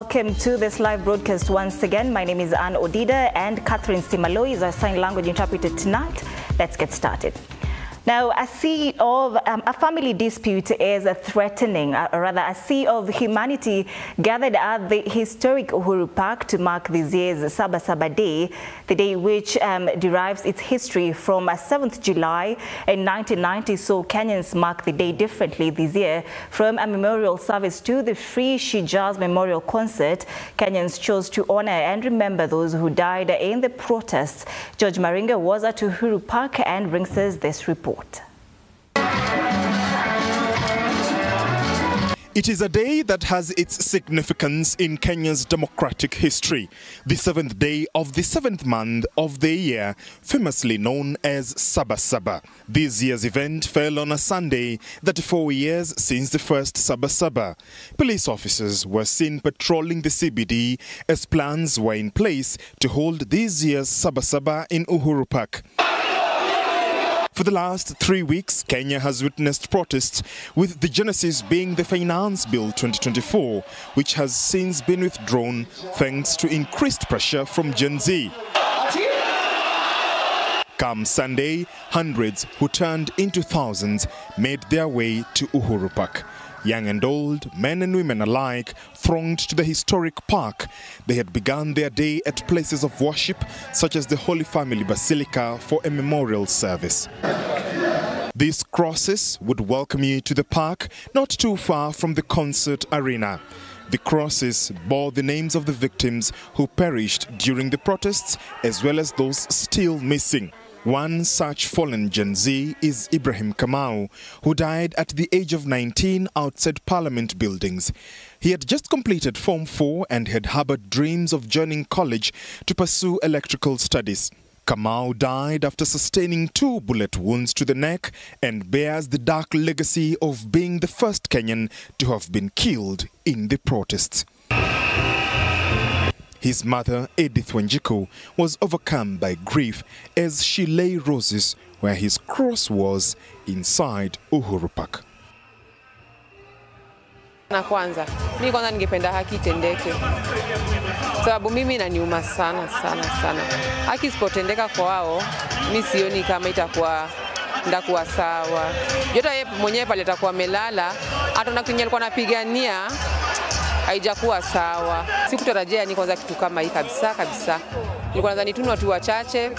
Welcome to this live broadcast once again. My name is Anne Odida and Catherine Simaloi is our sign language interpreter tonight. Let's get started. Now, a sea of um, a family dispute is a threatening, uh, or rather, a sea of humanity gathered at the historic Uhuru Park to mark this year's Saba Saba Day, the day which um, derives its history from uh, 7th July in 1990. So Kenyans mark the day differently this year. From a memorial service to the Free Shujaaz Memorial Concert, Kenyans chose to honor and remember those who died in the protests. George Maringa was at Uhuru Park and brings us this report. It is a day that has its significance in Kenya's democratic history. The seventh day of the seventh month of the year, famously known as Saba Saba. This year's event fell on a Sunday, 34 years since the first Saba Saba. Police officers were seen patrolling the CBD as plans were in place to hold this year's Saba Saba in Uhuru Park. For the last three weeks, Kenya has witnessed protests, with the genesis being the Finance Bill 2024, which has since been withdrawn thanks to increased pressure from Gen Z. Come Sunday, hundreds who turned into thousands made their way to Uhuru Park. Young and old, men and women alike, thronged to the historic park. They had begun their day at places of worship, such as the Holy Family Basilica, for a memorial service. These crosses would welcome you to the park, not too far from the concert arena. The crosses bore the names of the victims who perished during the protests, as well as those still missing. One such fallen Gen Z is Ibrahim Kamau, who died at the age of 19 outside Parliament buildings. He had just completed Form 4 and had harbored dreams of joining college to pursue electrical studies. Kamau died after sustaining two bullet wounds to the neck and bears the dark legacy of being the first Kenyan to have been killed in the protests. His mother, Edith Wanjiku, was overcome by grief as she lay roses where his cross was inside Uhuru Park. Na kwanza mi kwanza ningependa haki itendeke, sababu mimi inaniuma sana sana sana. Haki isipotendeka kwa wao, mi sioni kama itakuwa ndakuwa sawa. Jota yeye mwenyewe pale atakuwa amelala, hata na alikuwa anapigania haijakuwa sawa. Sikutarajia ni kwanza kitu kama hii kabisa kabisa. Nilikuwa nadhani tu watu wachache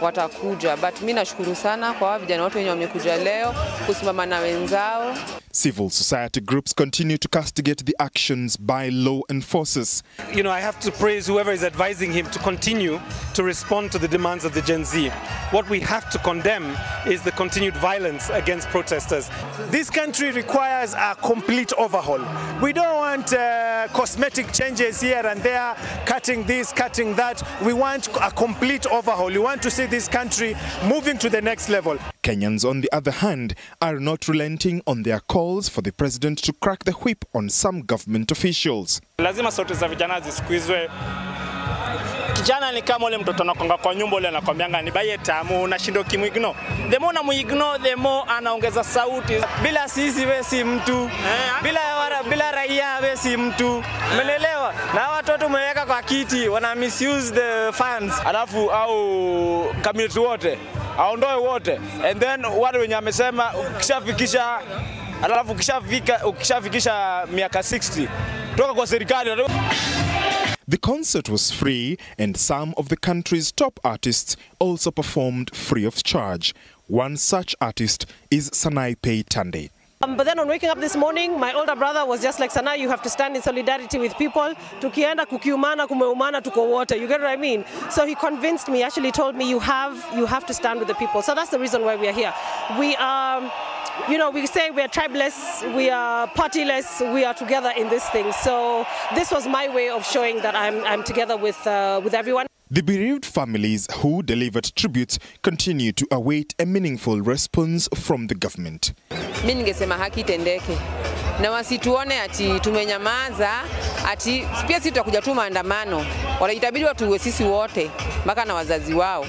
watakuja, but mimi nashukuru sana kwa vijana wote wenye wamekuja leo kusimama na wenzao. Civil society groups continue to castigate the actions by law enforcers. You know, I have to praise whoever is advising him to continue to respond to the demands of the Gen Z. What we have to condemn is the continued violence against protesters. This country requires a complete overhaul. We don't want uh, cosmetic changes here and there, cutting this, cutting that. We want a complete overhaul. We want to see this country moving to the next level. Kenyans, on the other hand, are not relenting on their calls for the president to crack the whip on some government officials. Lazima sauti za vijana zisikizwe. Kijana ni kama ule mtoto anakonga kwa nyumba ule anakwambianga nibaye tamu, unashindwa. The more unamuigno, the more anaongeza sauti. Bila sisi we si mtu, bila, wara, bila raia we si mtu, umeelewa? Na watoto umeweka kwa kiti wana misuse the funds, alafu au community wote aondoe wote, and then wale wenye amesema ukishafikisha alafu ukishafika ukishafikisha miaka 60 toka kwa serikali. The concert was free and some of the country's top artists also performed free of charge. One such artist is Sanai Sanaipei Tande. Um, but then on waking up this morning, my older brother was just like, Sana, you have to stand in solidarity with people. Tukienda kukiumana, kumeumana, tuko wote. You get what I mean? So he convinced me, actually told me, you have, you have to stand with the people. So that's the reason why we are here. We are, you know, we say we are tribeless, we are partyless, we are together in this thing. So this was my way of showing that I'm, I'm together with, uh, with everyone. The bereaved families who delivered tributes continue to await a meaningful response from the government. Mi ningesema haki itendeke na wasituone ati tumenyamaza, ati pia sisi tutakuja tu maandamano, wanaitabidi itabidi sisi wote mpaka na wazazi wao.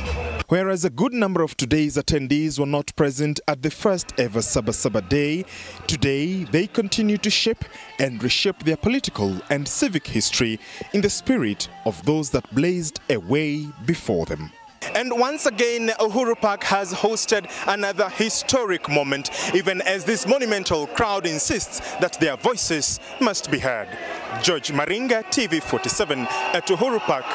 Whereas a good number of today's attendees were not present at the first ever Sabasaba Day, today they continue to shape and reshape their political and civic history in the spirit of those that blazed a way before them. And once again, Uhuru Park has hosted another historic moment, even as this monumental crowd insists that their voices must be heard. George Maringa, TV 47 at Uhuru Park.